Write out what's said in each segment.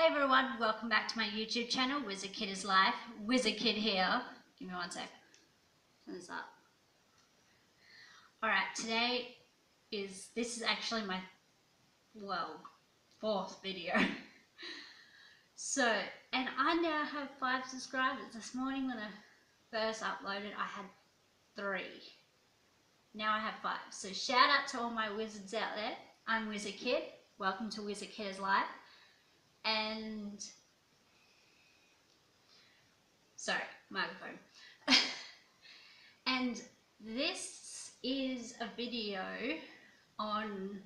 Hey everyone, welcome back to my YouTube channel, Wizard Kid is Life. Wizard Kid here. Give me one sec. Turn this up. Alright, today is, this is actually my, well, fourth video. so, and I now have five subscribers. This morning when I first uploaded, I had three. Now I have five. So shout out to all my wizards out there. I'm Wizard Kid. Welcome to Wizard Kid is Life and sorry, microphone. and this is a video on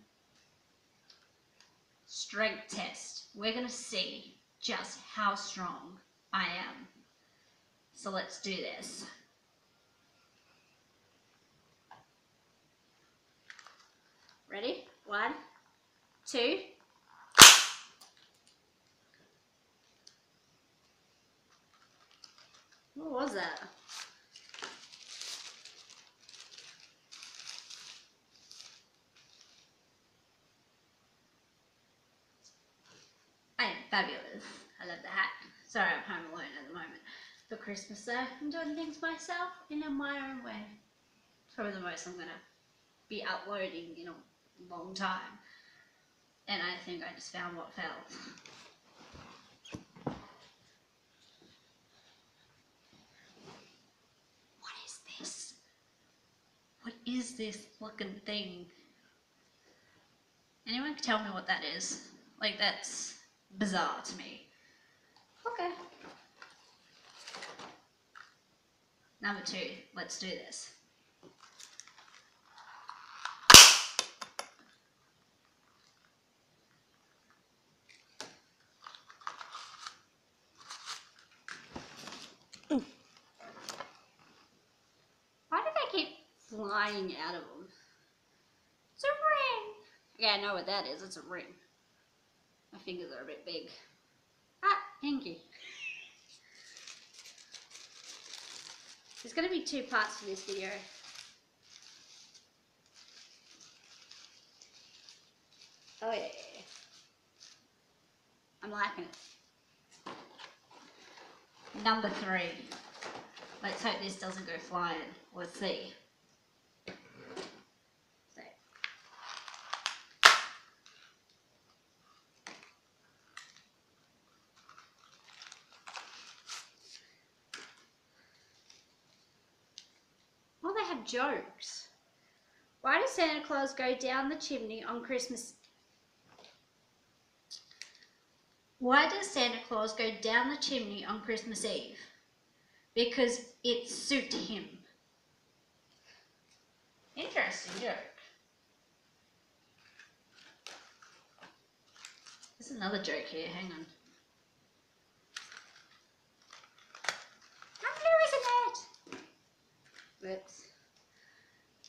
strength test. We're going to see just how strong I am. So let's do this. Ready? One, two, What was that? I am fabulous. I love the hat. Sorry, I'm home alone at the moment. For Christmas though, I'm doing things myself in my own way. It's probably the most I'm gonna be uploading in a long time. And I think I just found what fell. Is this fucking thing? Anyone can tell me what that is? Like, that's bizarre to me. Okay. Number two, let's do this. Flying out of them. It's a ring! Yeah, I know what that is. It's a ring. My fingers are a bit big. Ah, hanky. There's going to be two parts to this video. Oh yeah. I'm liking it. Number three. Let's hope this doesn't go flying. Let's see. Jokes. Why does Santa Claus go down the chimney on Christmas? Why does Santa Claus go down the chimney on Christmas Eve? Because it suits him. Interesting joke. There's another joke here, hang on. How blue is it? Let's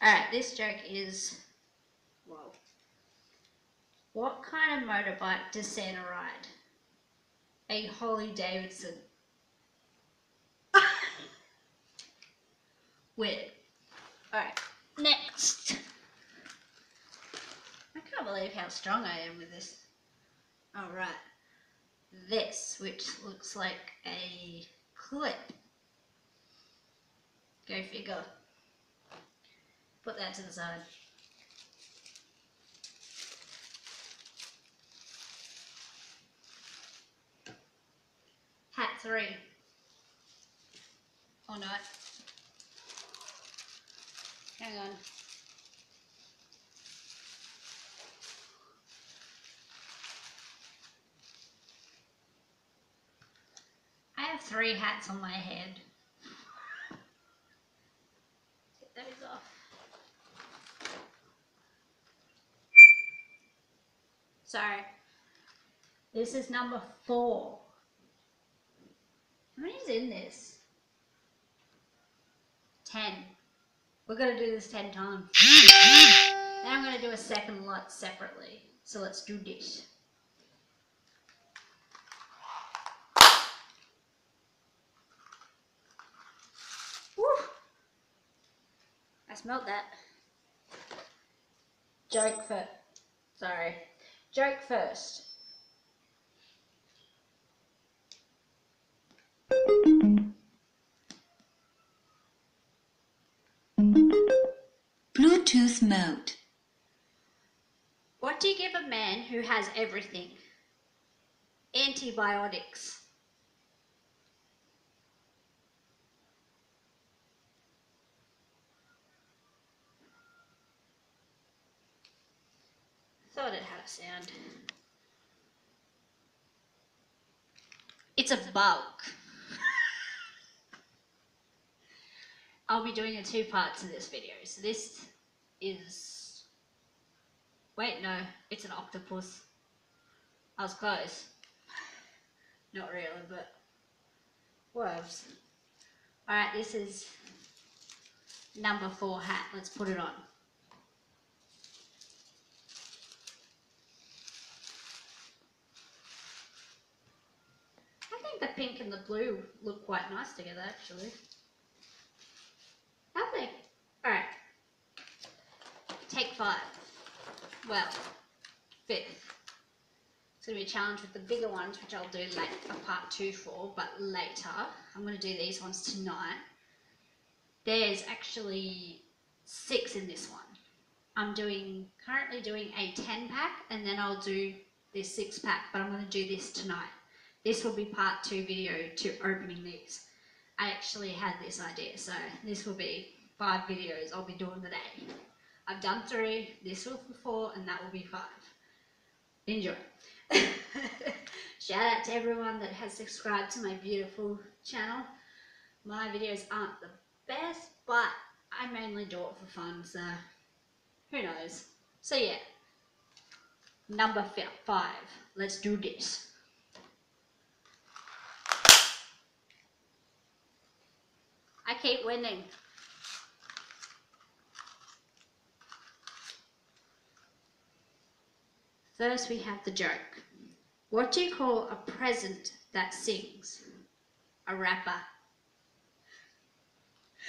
Alright, this joke is, whoa. What kind of motorbike does Santa ride? A Harley Davidson. Weird. Alright, next. I can't believe how strong I am with this. Alright. This, which looks like a clip. Go figure. Put that to the side. Hat three. Or not. Hang on. I have three hats on my head. Sorry. This is number four. How many is in this? Ten. We're going to do this ten times. then I'm going to do a second lot separately. So let's do this. Woo! I smelled that. Joke for... Sorry. Jake first. Bluetooth mode. What do you give a man who has everything? Antibiotics. Thought it had a sound. It's a bug. I'll be doing a two parts of this video. So this is wait no, it's an octopus. I was close. Not really, but worms. Alright, this is number four hat. Let's put it on. Think the pink and the blue look quite nice together actually. Lovely. Alright. Take five. Well, fifth. It's going to be a challenge with the bigger ones, which I'll do like a part two for, but later. I'm going to do these ones tonight. There's actually six in this one. I'm doing, currently doing a 10 pack, and then I'll do this six pack, but I'm going to do this tonight. This will be part two video to opening these. I actually had this idea, so this will be five videos I'll be doing today. I've done three, this will be four, and that will be five. Enjoy. Shout out to everyone that has subscribed to my beautiful channel. My videos aren't the best, but I mainly do it for fun, so who knows. So yeah, number five, let's do this. Keep winning. First, we have the joke. What do you call a present that sings? A rapper.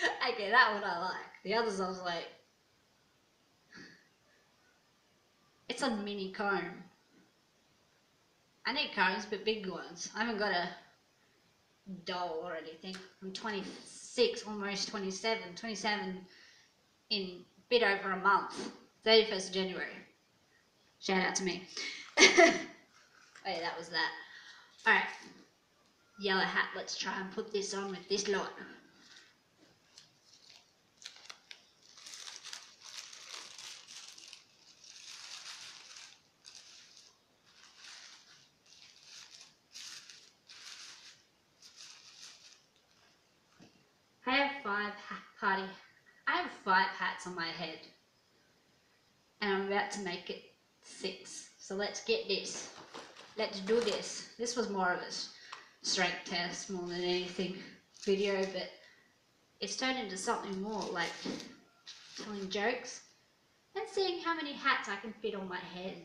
okay, that one I like. The others I was like, it's a mini comb. I need combs, but big ones. I haven't got a doll or anything. I'm 26, almost 27. 27 in a bit over a month. 31st of January. Shout out to me. oh yeah, that was that. Alright. Yellow hat, let's try and put this on with this lot. I have five ha party. I have five hats on my head, and I'm about to make it six. So let's get this. Let's do this. This was more of a strength test more than anything video, but it's turned into something more like telling jokes and seeing how many hats I can fit on my head.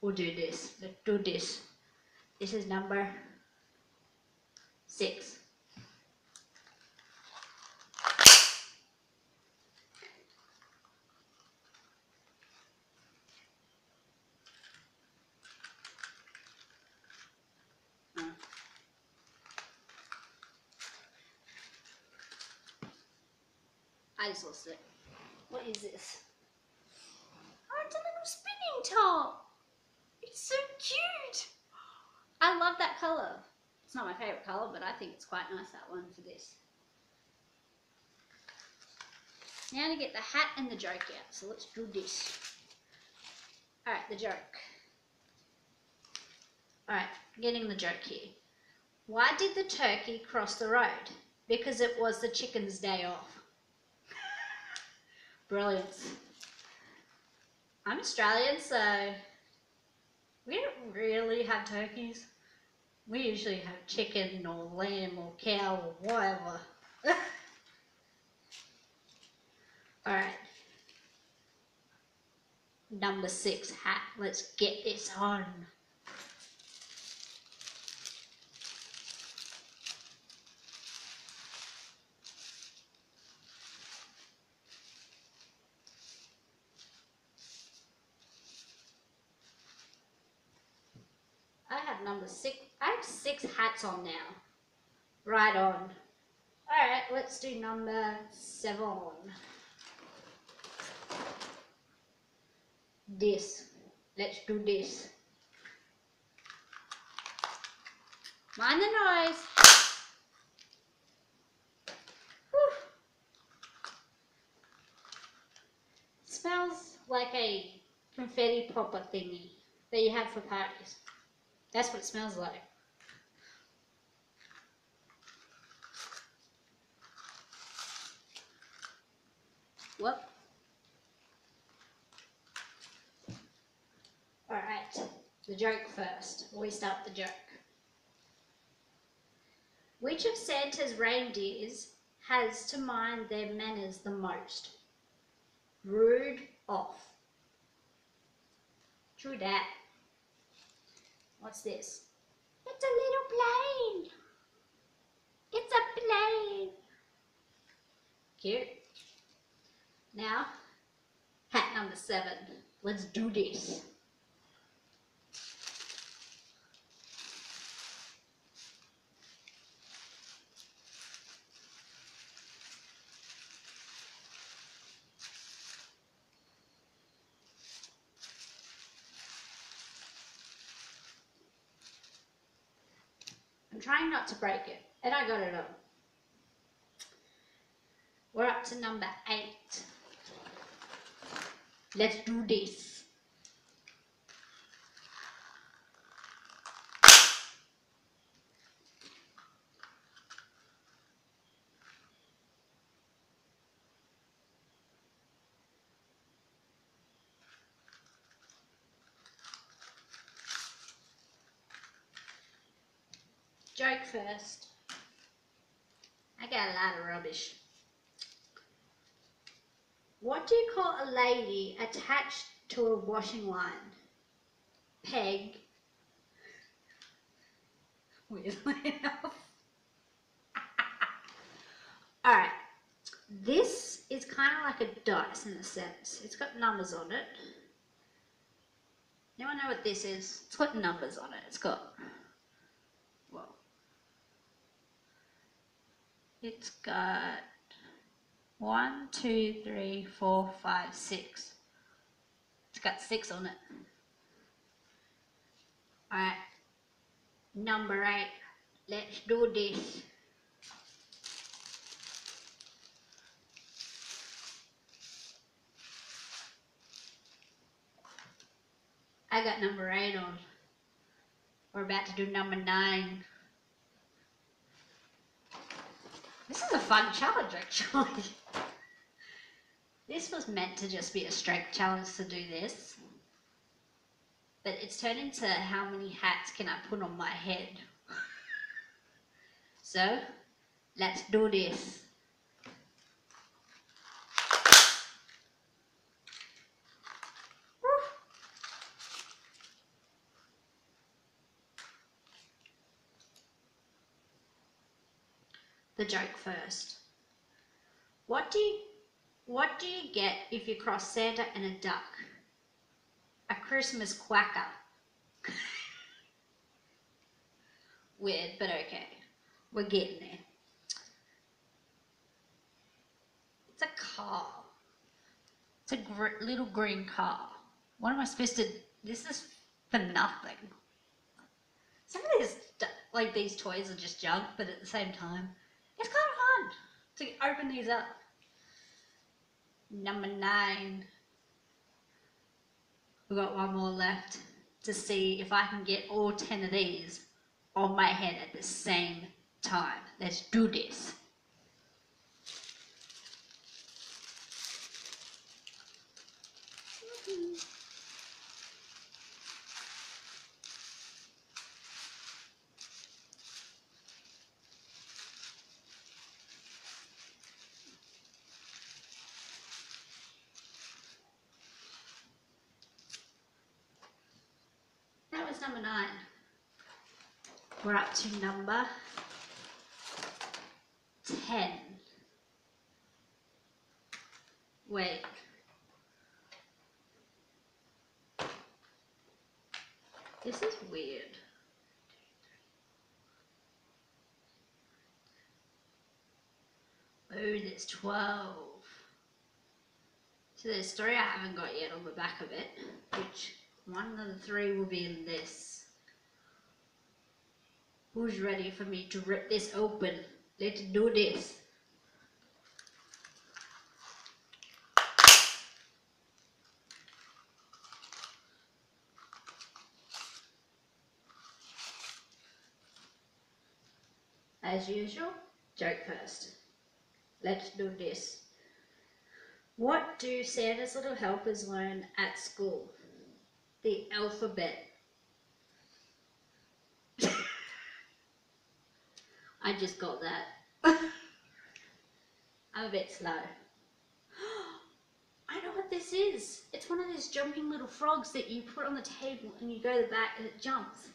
We'll do this. Let's do this. This is number six. I just lost it. What is this? Oh, it's a little spinning top. It's so cute. I love that colour. It's not my favourite colour, but I think it's quite nice, that one, for this. Now to get the hat and the joke out. So let's do this. Alright, the joke. Alright, getting the joke here. Why did the turkey cross the road? Because it was the chicken's day off. Brilliant. I'm Australian, so we don't really have turkeys. We usually have chicken or lamb or cow or whatever. Alright. Number six hat. Let's get this on. Number six. I have six hats on now. Right on. Alright, let's do number seven. this. Let's do this. Mind the noise. Smells like a confetti popper thingy that you have for parties. That's what it smells like. Whoop. Alright, the joke first. We start the joke. Which of Santa's reindeers has to mind their manners the most? Rude off. True that. What's this? It's a little plane. It's a plane. Cute. Now, hat number seven. Let's do this. Trying not to break it, and I got it all. We're up to number eight. Let's do this. Joke first. I got a lot of rubbish. What do you call a lady attached to a washing line? Peg. Weirdly enough. Alright. This is kind of like a dice in a sense. It's got numbers on it. Anyone know what this is? It's got numbers on it. It's got, well, it's got one, two, three, four, five, six. It's got six on it. Alright. Number eight. Let's do this. I got number eight on. We're about to do number nine. This is a fun challenge, actually. This was meant to just be a strength challenge to do this. But it's turned into how many hats can I put on my head. so, let's do this. The joke first. What do you what do you get if you cross Santa and a duck? A Christmas quacker. Weird, but okay. We're getting there. It's a car. It's a gr- little green car. What am I supposed to? This is for nothing. Some of these, like these toys, are just junk, but at the same time, open these up. Number nine. We've got one more left to see if I can get all 10 of these on my head at the same time. Let's do this. That was number nine. We're up to number 10. Wait. This is weird. Oh, there's 12. So there's three I haven't got yet on the back of it, which one of the three will be in this. Who's ready for me to rip this open? Let's do this. As usual, joke first. Let's do this. What do Santa's little helpers learn at school? The alphabet. I just got that. I'm a bit slow. I know what this is. It's one of those jumping little frogs that you put on the table and you go to the back and it jumps.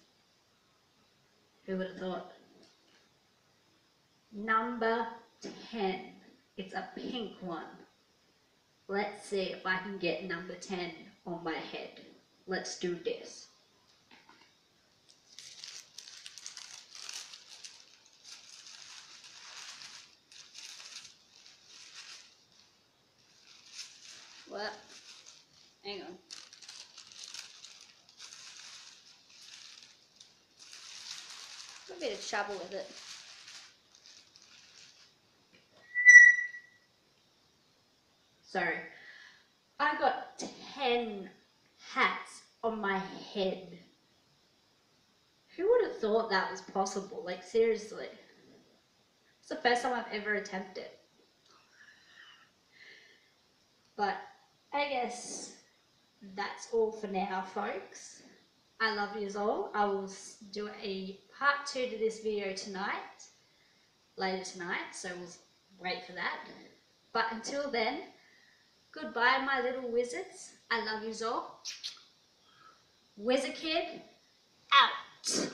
Who would have thought? Number 10. It's a pink one. Let's see if I can get number 10 on my head. Let's do this. Well, hang on. A bit of trouble with it. Sorry. I got 10 hats on my head. Who would have thought that was possible? Like, seriously. It's the first time I've ever attempted. But I guess that's all for now, folks. I love you all. I will do a part two to this video tonight, later tonight, so we'll wait for that. But until then, goodbye, my little wizards. I love you all. Wizard Kid, out.